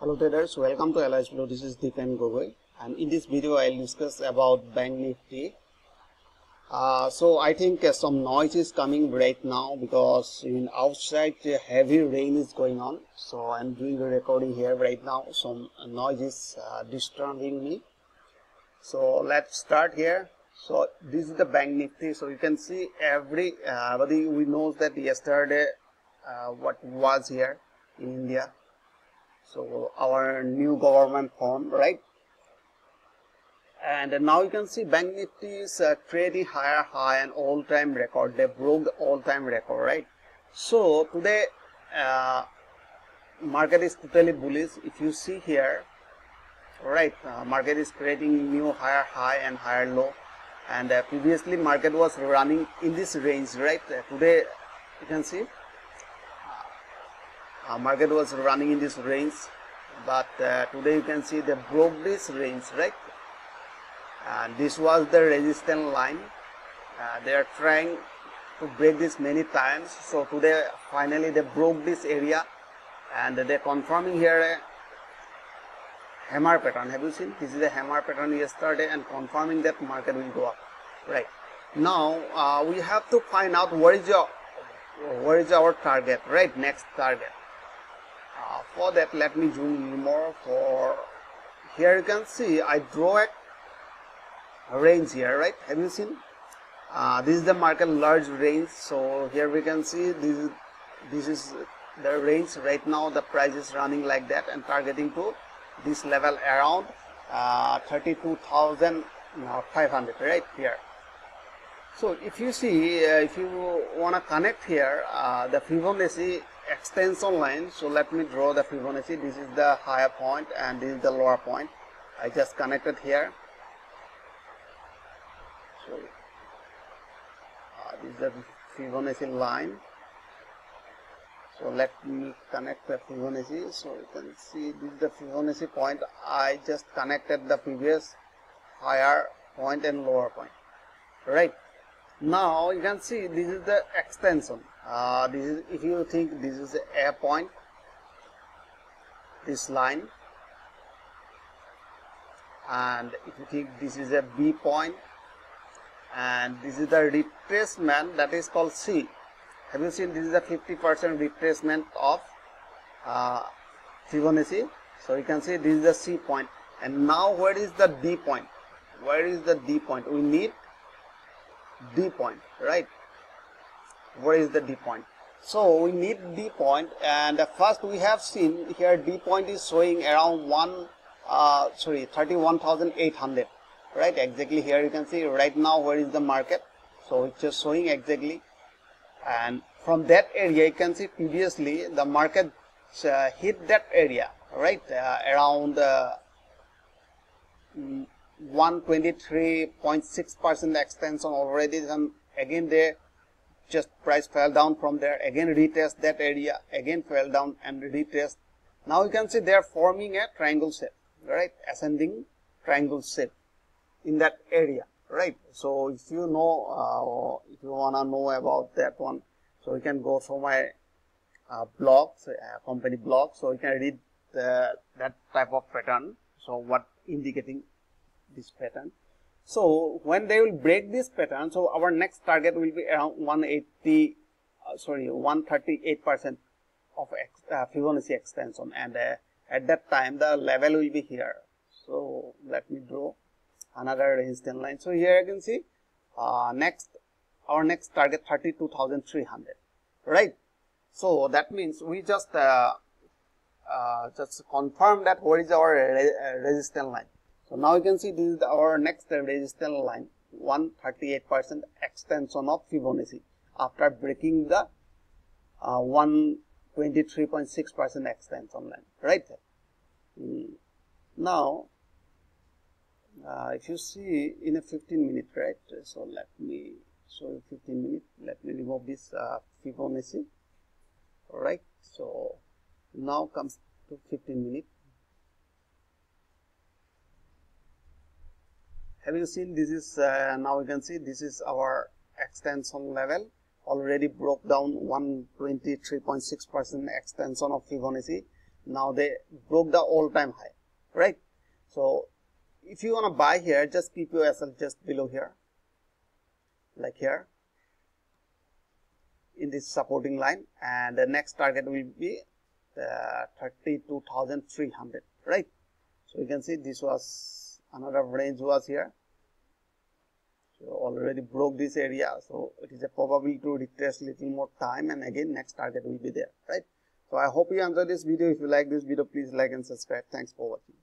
Hello traders, welcome to Alice Blue. This is Deepan Gogoi and in this video I'll discuss about Bank Nifty. Uh, so I think uh, some noise is coming right now because in outside uh, heavy rain is going on. So I'm doing a recording here right now. Some noise is uh, disturbing me. So let's start here. So this is the Bank Nifty. So you can see every uh, we knows that yesterday uh, what was here in India so our new government form right? And now you can see bank nifty is uh, trading higher high and all-time record. They broke the all-time record right? So today uh, market is totally bullish. If you see here right uh, market is creating new higher high and higher low. And uh, previously market was running in this range right? Uh, today you can see market was running in this range but uh, today you can see they broke this range right? And this was the resistance line. Uh, they are trying to break this many times. So today finally they broke this area and they're confirming here a hammer pattern. Have you seen? This is a hammer pattern yesterday and confirming that market will go up. Right. Now uh, we have to find out where is your where is our target right? Next target. uh, for that let me zoom in more for here you can see I draw a range here right? Have you seen? Uh, this is the market large range. So here we can see this is this is the range. Right now the price is running like that and targeting to this level around uh, 32,500 right here. So if you see uh, if you want to connect here uh, the Fibonacci extension line so let me draw the Fibonacci. This is the higher point and this is the lower point. I just connected here. So uh, this is the Fibonacci line. So let me connect the Fibonacci. So you can see this is the Fibonacci point. I just connected the previous higher point and lower point. Right. Now you can see this is the extension uh, this is if you think this is a point this line and if you think this is a B point and this is the retracement that is called C. Have you seen this is a 50 percent retracement of uh, Fibonacci? So you can see this is the C point. And now where is the D point? Where is the D point? We need D point right where is the D point? So we need D point and first we have seen here D point is showing around 1 uh, sorry 31,800 right exactly here you can see right now where is the market. So it's just showing exactly. And from that area you can see previously the market uh, hit that area right uh, around uh, 123.6 percent extension already and again there just price fell down from there again retest that area again fell down and retest. Now you can see they are forming a triangle shape right? Ascending triangle shape in that area right? So if you know uh, if you want to know about that one so you can go through my uh, blog so, uh, company blog so you can read the, that type of pattern. So what indicating this pattern so when they will break this pattern, so our next target will be around 180, uh, sorry, 138 percent of ex, uh, Fibonacci extension, and uh, at that time the level will be here. So let me draw another resistance line. So here you can see uh, next our next target 32,300, right? So that means we just uh, uh, just confirm that what is our re resistance line. So now you can see this is our next resistance line. 138% extension of Fibonacci after breaking the 123.6% uh, extension line. Right? Mm. now uh, if you see in a 15 minute right so let me show you 15 minute. Let me remove this uh, Fibonacci. All right so now comes to 15 minute have you seen this is uh, now you can see this is our extension level. Already broke down 123.6 percent extension of Fibonacci. Now they broke the all-time high right? So if you want to buy here just keep your SL just below here. Like here. In this supporting line. And the next target will be uh, 32,300 right? So you can see this was another range was here. So already broke this area. So it is a probability to retrace little more time and again next target will be there right? So i hope you enjoyed this video. If you like this video please like and subscribe. Thanks for watching